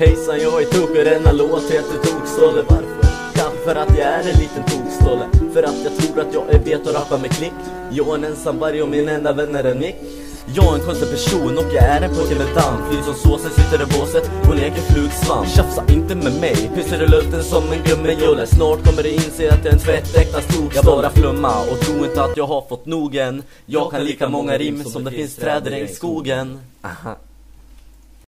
Hejsan jag är Tok och denna låt heter Tokstolle Varför? Kanske för att jag är en liten tokstolle För att jag tror att jag är vet och rappar med klick. Jag är en ensam varg och min enda vän är en mick jag är en konstig person och jag är en pojke med damm. Fly som såsen sitter i båset på en egen flugsvamp. Tjafsa inte med mig, pyser i luften som en gummijolle Snart kommer du inse att jag är en tvättäkta stokstolle Jag bara flumma och tro inte att jag har fått nog än. Jag kan lika många rim som det finns träd i skogen. Aha.